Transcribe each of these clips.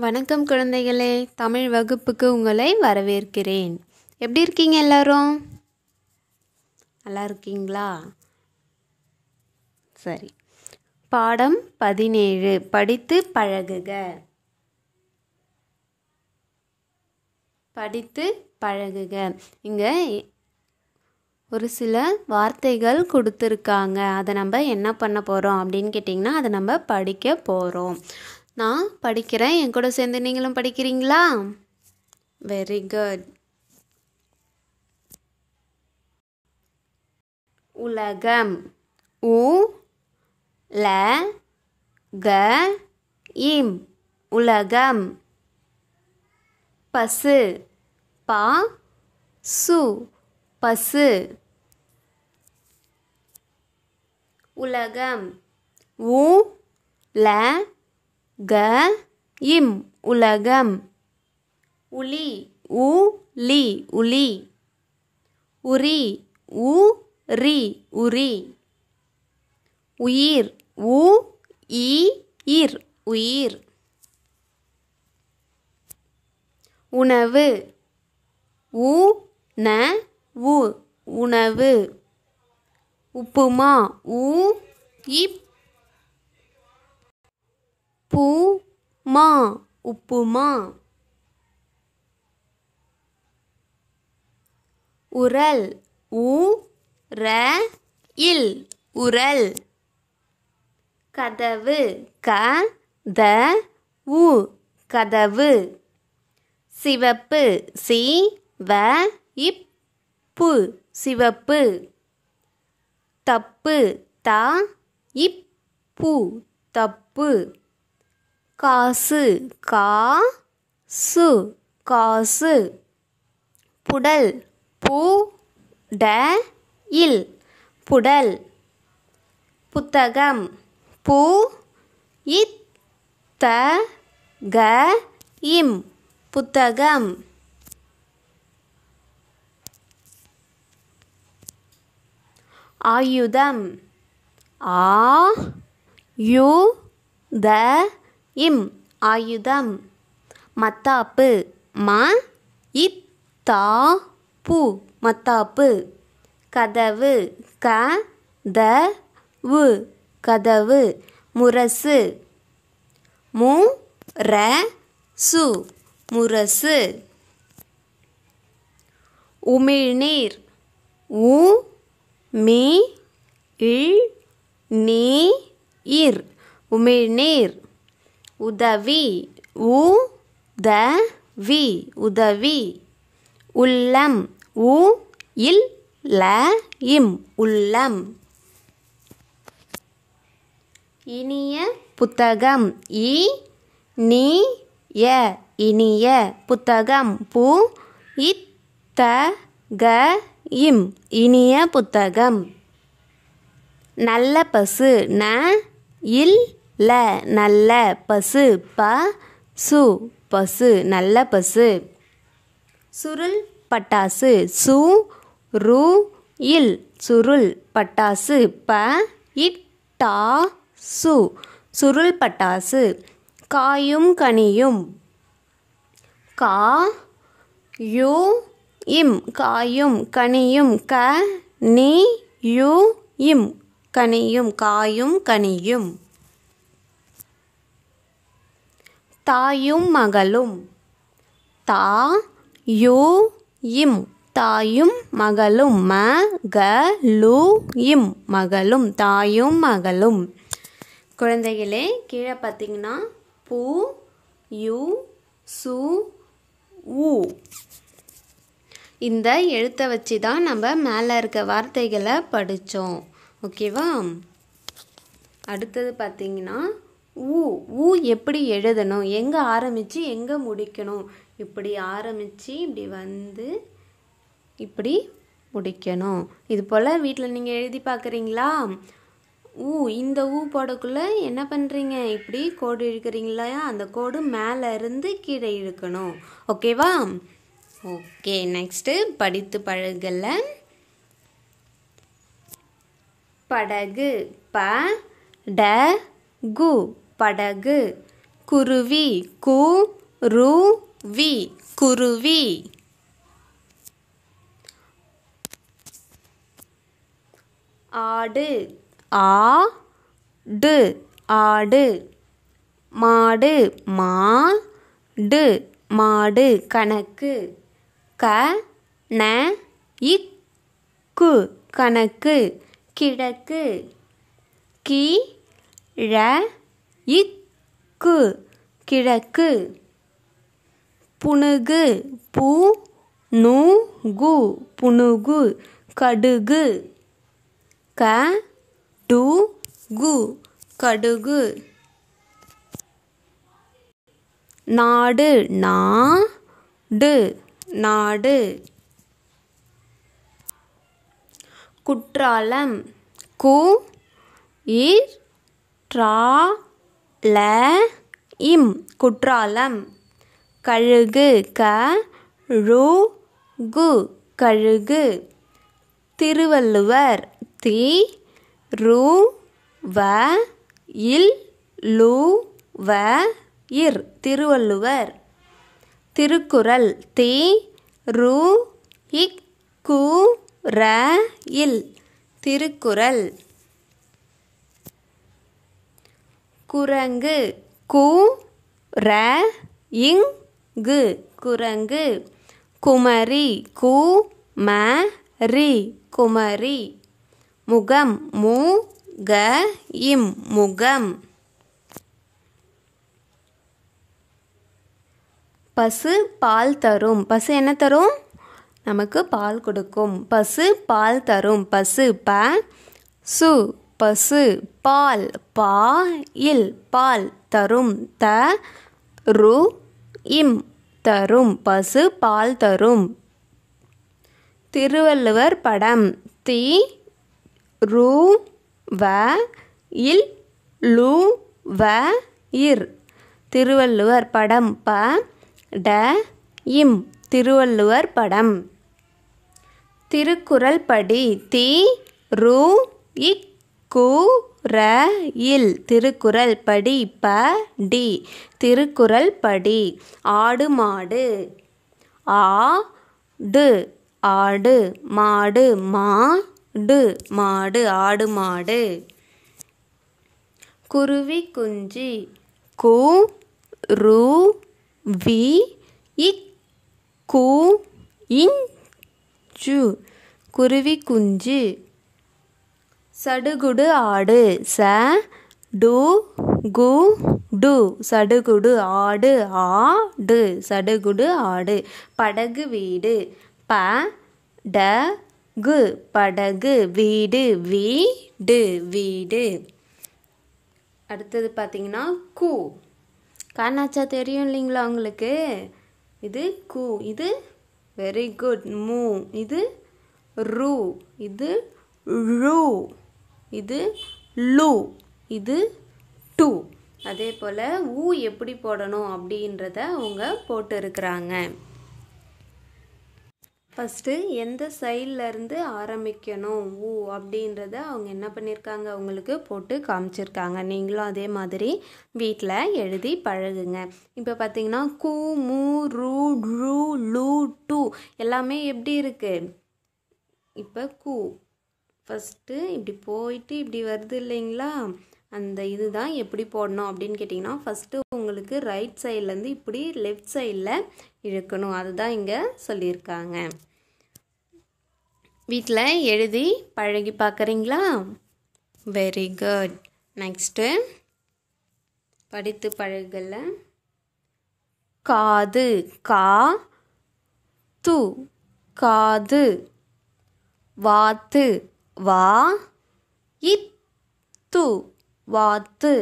வணக்கம் குழந்தைகளே. தமிழ் வகுப்புக்கு உங்களை வரவேற்கிறேன். எப்படி இருக்கீங்க எல்லாரும்? நல்லா இருக்கீங்களா? சரி. பாடம் பதினேழு. படித்து பழகுக. படித்து பழகுக. இங்கே ஒரு சில வார்த்தைகள் கொடுத்துருக்காங்க. அதை நம்ம என்ன பண்ண போகிறோம் அப்படின்னு கேட்டிங்கன்னா அதை நம்ம படிக்க போகிறோம் நான் படிக்கிறேன் என் கூட சேர்ந்து நீங்களும் படிக்கிறீங்களா? வெரி குட் உலகம். உ ல க இம். உலகம். பசு. பா சு. பசு. உலகம். உ ல க இம் உலகம். உளி. உ லி உளி. உரி உ ரி உரி. உயிர் உ இ இர் உயிர். உணவு. உ ந உ. உணவு. உப்புமா உ இப் பு மா உப்புமா. உரல் உ ர இல் உரல். கதவு க த உ கதவு. சிவப்பு சி வ இப்பு சிவப்பு. தப்பு த இப்பு தப்பு. காசு கா சு காசு. புடல் பூ ட இல். புடல் புத்தகம் பூ இத் த க இம். புத்தகம். ஆயுதம். ஆ யு த இம் ஆயுதம். மத்தாப்பு ம இத் தா மத்தாப்பு கதவு க த வு கதவு முரசு. மு ர சு. முரசு. உமிழ்நீர். உ மீ இல் நீ இர். உமிழ்நீர். உதவி உ த வி உதவி. உள்ளம் உ இல் ல இம் உள்ளம். இனிய புத்தகம் இ நீ ய இனிய புத்தகம். பு இத் த க இம் இனிய புத்தகம். நல்ல பசு ந இல் ல நல்ல பசு ப சு பசு நல்ல பசு. சுருள் பட்டாசு சு ரு இல். சுருள் பட்டாசு ப இட் டா சு. சுருள் பட்டாசு காயும் கனியும். கா யு இம். காயும் கனியும் க நீ யு இம். கனியும் காயும் கனியும். தாயும் மகளும். தா யு இம். தாயும் மகளும் ம க லு இம். மகளும் தாயும் மகளும். குழந்தைகளே கீழே பார்த்தீங்கன்னா பூ யு சு உ. இந்த எழுத்தை வச்சு தான் நம்ம மேலே இருக்க வார்த்தைகளை படித்தோம் ஓகேவா? அடுத்தது பார்த்தீங்கன்னா ஊ ஊ எப்படி எழுதணும்? எங்கே ஆரம்பித்து எங்கே முடிக்கணும்? இப்படி ஆரம்பித்து இப்படி வந்து இப்படி முடிக்கணும். இது போல் வீட்டில் நீங்கள் எழுதி பார்க்குறீங்களா ஊ இந்த ஊ போடக்குள்ளே என்ன பண்ணுறீங்க இப்படி கோடு இழுக்கிறீங்களா? அந்த கோடு மேலே இருந்து கீழே இழுக்கணும். ஓகேவா ஓகே நெக்ஸ்ட்டு படித்து பழகல படகு ப ட கு. படகு. குருவி கு ரு வி. குருவி. ஆடு. ஆ டு. ஆடு. மாடு மா டு. மாடு கணக்கு. க ந இக்கு கணக்கு. கிழக்கு. கி ழ இக்கு கிழக்கு புனுகு பூ நு கு புணுகு கடுகு க டு கு கடுகு. நாடு நா டு நாடு. குற்றாலம் கு இர் ட்ரா ல இம் குற்றாலம். கழுகு க ழு கு கழுகு. திருவள்ளுவர் தி ரு வ இல் லு வ இர். திருவள்ளுவர். திருக்குறள் தி ரு இக் கு ர இல். திருக்குறள். குரங்கு. கு ர இங்கு குரங்கு. குமரி கு ம ரி. குமரி. முகம் மு க இம். முகம். பசு பால் தரும். பசு என்ன தரும்? நமக்கு பால் கொடுக்கும். பசு பால் தரும். பசு ப சு பசு பால் பா இல் பால் தரும் த ரு இம் தரும் பசு பால் தரும். திருவள்ளுவர் படம் தி ரு வ இல் லு வ இர். திருவள்ளுவர் படம் ப ட இம். திருவள்ளுவர் படம். திருக்குறள் படி தி ரு இக் கு திருக்குறள் படி ப டி. திருக்குறள் படி. ஆடு மாடு. ஆ டு. ஆடு மாடு மா டு. மாடு ஆடு மாடு. குருவி குஞ்சி. கு ரு வி இக் கு இன் குருவி குஞ்சு. சடுகுடு ஆடு. ச டு கு டு. சடுகுடு ஆடு ஆடு சடுகுடு ஆடு. படகு வீடு. ப ட கு. படகு வீடு வீடு வீடு. அடுத்தது பார்த்தீங்கன்னா கு. காணாச்சா தெரியும் இல்லைங்களா உங்களுக்கு? இது கு. இது வெரி குட் மூ. இது ரூ. இது ரூ இது லூ இது டூ. அதே போல் ஊ எப்படி போடணும் அப்படின்றத அவங்க போட்டிருக்கிறாங்க. ஃபஸ்ட்டு எந்த சைட்லேருந்து ஆரம்பிக்கணும் ஊ அப்படின்றத அவங்க என்ன பண்ணியிருக்காங்க அவங்களுக்கு போட்டு காமிச்சிருக்காங்க. நீங்களும் அதே மாதிரி வீட்டில் எழுதி பழகுங்க. இப்போ பார்த்தீங்கன்னா கு மூ ரூ ரூ லூ டூ. எல்லாமே எப்படி இருக்குது இப்போ கூ. ஃபஸ்ட்டு இப்படி போயிட்டு இப்படி வருது இல்லைங்களா? அந்த இதுதான் எப்படி போடணும் அப்படின்னு கேட்டிங்கன்னா ஃபஸ்ட்டு உங்களுக்கு ரைட் சைட்லேருந்து இப்படி லெஃப்ட் சைடில் இழுக்கணும். அதுதான் இங்கே சொல்லியிருக்காங்க. வீட்டில் எழுதி பழகி பார்க்குறீங்களா? வெரி குட் நெக்ஸ்ட்டு படித்து பழகல. காது. கா. து. காது. வாத்து. வா இத்து வாத்து.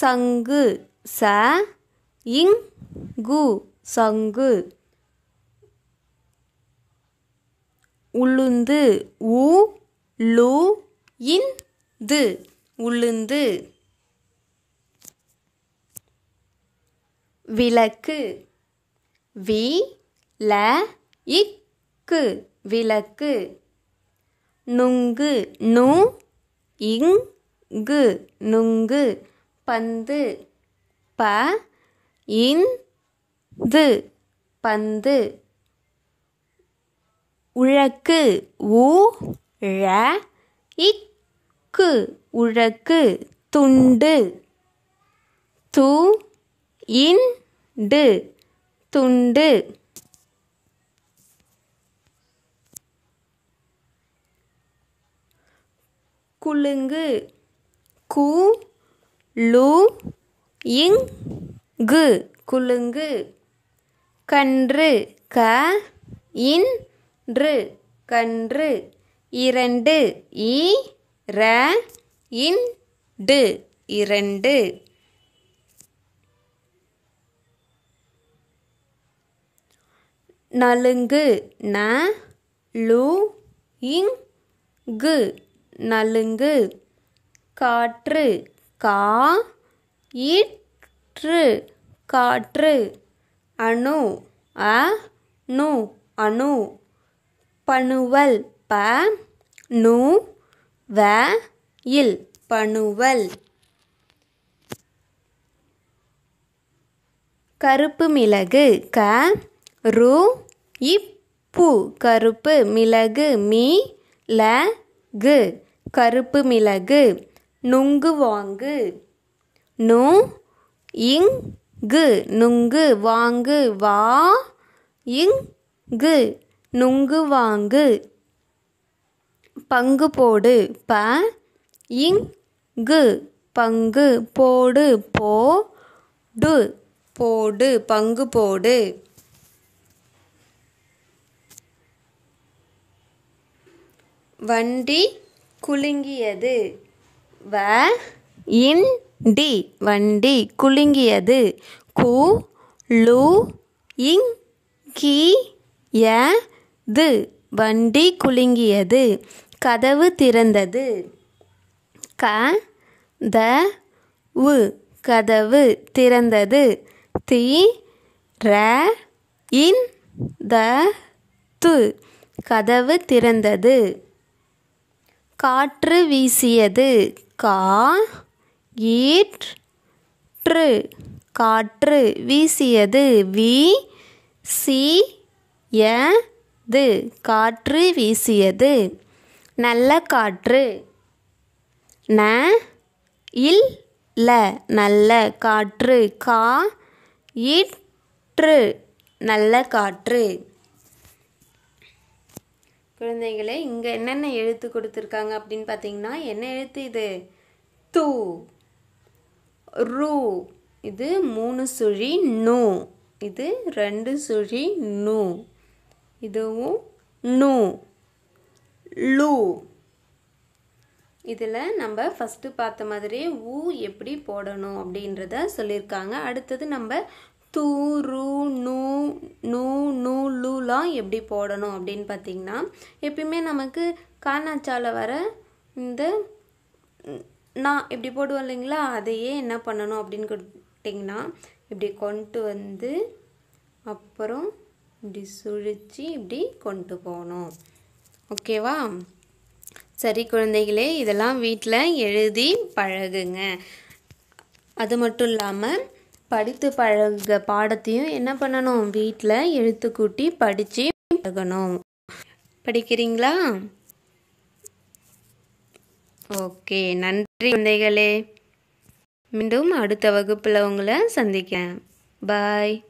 சங்கு ச இங் கு சங்கு. உளுந்து உ லு இன் து உளுந்து. விளக்கு வி ல இக்கு விளக்கு. நுங்கு நு இங்கு நுங்கு பந்து ப இன் து பந்து. உழக்கு உ ழ இக்கு உழக்கு துண்டு. து இண்டு துண்டு. குலுங்கு கு லு இங்கு குலுங்கு. கன்று க இன்று கன்று. இரண்டு இ ர இண்டு இரண்டு. நலுங்கு ந லு இங்கு நலுங்கு காற்று கா ஈற்று காற்று அணு அ நு அணு பணுவல் ப நு வ இல் பணுவல். கருப்பு மிளகு க ரு இப்பு கருப்பு மிளகு மீ ல கு கருப்பு மிளகு நுங்கு வாங்கு. நு இங்கு நுங்கு வாங்கு வா இங்கு நுங்கு வாங்கு. பங்கு போடு ப இங்கு பங்கு போடு போடு போடு பங்கு போடு. வண்டி குலுங்கியது. வ இன் டி. வண்டி குலுங்கியது. கு லு து. வண்டி குலுங்கியது. கதவு திறந்தது. க த உ. கதவு திறந்தது. தி ர இன் த து. கதவு திறந்தது. காற்று வீசியது. கா ஈற்று. காற்று வீசியது வி சி து காற்று வீசியது. நல்ல காற்று. ந இல் ல நல்ல காற்று. கா இற்று நல்ல காற்று. குழந்தைகளே இங்கே என்னென்ன எழுத்து கொடுத்துருக்காங்க அப்படின்னு பார்த்தீங்கன்னா என்ன எழுத்து இது? து. ரூ. இது மூணு சுழி நூ. இது ரெண்டு சுழி நூ. இதுவும் நூ. லூ. இதில் நம்ம ஃபஸ்ட்டு பார்த்த மாதிரியே ஊ எப்படி போடணும் அப்படின்றத சொல்லியிருக்காங்க. அடுத்தது நம்ம தூ ரூ நூ நூ நூ லூலாம் எப்படி போடணும் அப்படின்னு பார்த்தீங்கன்னா எப்பயுமே நமக்கு காணாச்சால வர இந்த நான் இப்படி போடுவோம் இல்லைங்களா? அதையே என்ன பண்ணணும் அப்படின்னு கேட்டிங்கன்னா இப்படி கொண்டு வந்து அப்புறம் இப்படி சுழித்து இப்படி கொண்டு போகணும். ஓகேவா சரி குழந்தைகளே இதெல்லாம் வீட்டில் எழுதி பழகுங்க. அது மட்டும் இல்லாமல் படித்து பழக பாடத்தையும் என்ன பண்ணணும்? வீட்டில் எழுத்து கூட்டி படித்து பழகணும். படிக்கிறீங்களா? ஓகே நன்றி குழந்தைகளே. மீண்டும் அடுத்த வகுப்பில் உங்களை சந்திக்கிறேன். பாய்.